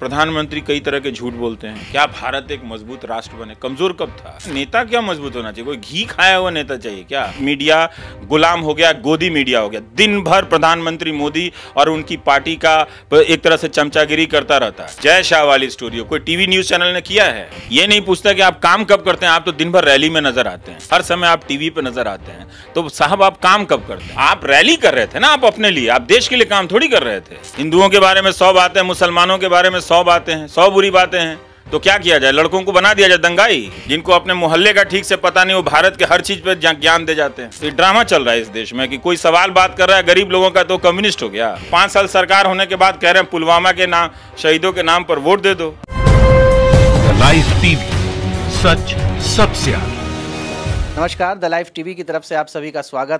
प्रधानमंत्री कई तरह के झूठ बोलते हैं। क्या भारत एक मज़बूत राष्ट्र बने? कमज़ोर कब था? नेता क्या मज़बूत होना चाहिए? कोई घी खाया हुआ नेता चाहिए क्या? मीडिया गुलाम हो गया, गोदी मीडिया हो गया। दिन भर प्रधानमंत्री मोदी और उनकी पार्टी का एक तरह से चमचागिरी करता रहता। है जय शाह वाली स्टोरी कोई टीवी न्यूज़ चैनल ने किया है? ये नहीं पूछता कि आप काम कब करते हैं, आप तो दिन भर रैली में नज़र आते हैं। हर समय आप टीवी पर नज़र आते हैं। तो साहब, आप काम कब करते हैं? आप रैली कर रहे थे ना आप अपने लिए? आप देश के लिए काम थोड़ी कर रहे थे? हिंदुओं के बारे में सौ बातें, मुसलमानों के बारे में सौ बातें हैं सौ बुरी बातें हैं तो क्या किया जाए? लड़कों को बना दिया जाए दंगाई? जिनको अपने मोहल्ले का ठीक से पता नहीं वो भारत के हर चीज़ पे ज्ञान दे जाते हैं। ये ड्रामा चल रहा है इस देश में कि कोई सवाल बात कर रहा है गरीब लोगों का तो कम्युनिस्ट हो गया। पाँच साल सरकार होने के बाद कह रहे हैं पुलवामा के नाम शहीदों के नाम पर वोट दे दो। लाइव टीवी सच सबसे आगे। नमस्कार द लाइव टीवी की तरफ़ से आप सभी का स्वागत।